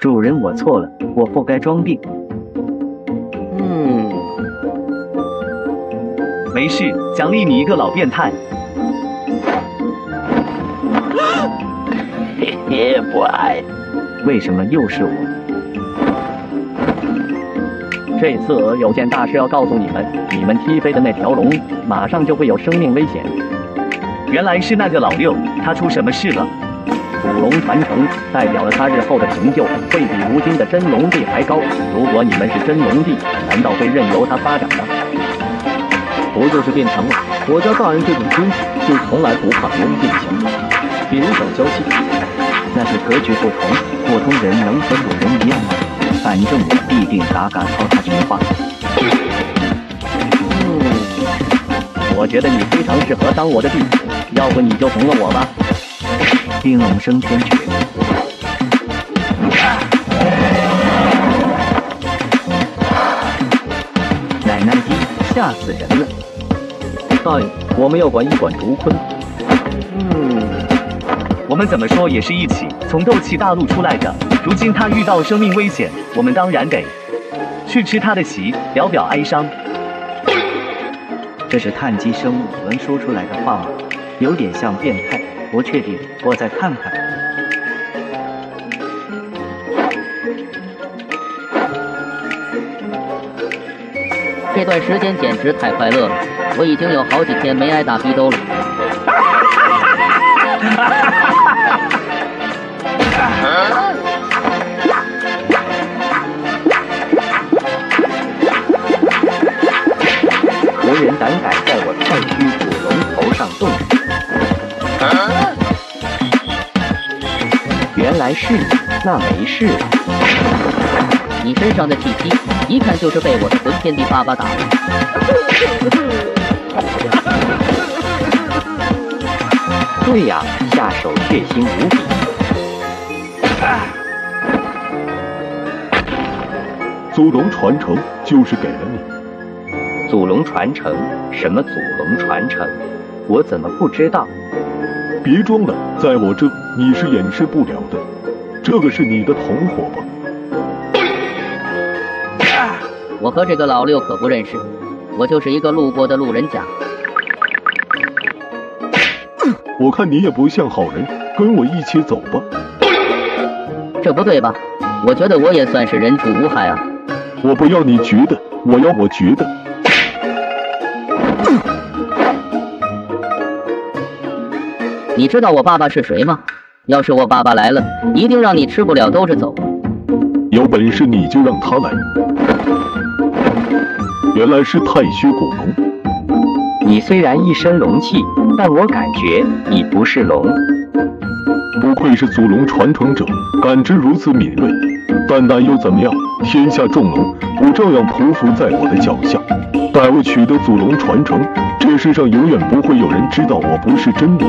主人，我错了，我不该装病。嗯，没事，奖励你一个老变态。嘿嘿，不爱。为什么又是我？这次有件大事要告诉你们，你们踢飞的那条龙，马上就会有生命危险。原来是那个老六，他出什么事了？古龙传承代表了他日后的成就会比如今的真龙帝还高。如果你们是真龙帝，难道会任由他发展吗？不就是变强了？我家大人这种君子就从来不怕别人变强。别找交气，那是格局不同，普通人能和主人一样吗？反正我必定打敢靠他听话。嗯，我觉得你非常适合当我的弟子，要不你就从了我吧。冰龙升天诀，奶奶的，吓死人了！大爷，我们要管一管竹坤。嗯，我们怎么说也是一起从斗气大陆出来的。如今他遇到生命危险，我们当然得去吃他的席，聊表哀伤。这是碳基生物能说出来的话吗？有点像变态，不确定，我再看看。这段时间简直太快乐了，我已经有好几天没挨打逼兜了。无人胆敢在我太虚古龙头上动手。原来是，那没事了。你身上的气息，一看就是被我的魂天地爸爸打的。对呀，下手血腥无比。祖龙传承就是给了你。祖龙传承？什么祖龙传承？我怎么不知道？别装了，在我这你是掩饰不了的。这个是你的同伙吧？我和这个老六可不认识，我就是一个路过的路人甲。我看你也不像好人，跟我一起走吧。这不对吧？我觉得我也算是人畜无害啊。我不要你觉得，我要我觉得。你知道我爸爸是谁吗？要是我爸爸来了，一定让你吃不了兜着走。有本事你就让他来。原来是太虚古龙。你虽然一身龙气，但我感觉你不是龙。不愧是祖龙传承者，感知如此敏锐。但那又怎么样？天下众龙不照样匍匐在我的脚下？待我取得祖龙传承，这世上永远不会有人知道我不是真龙。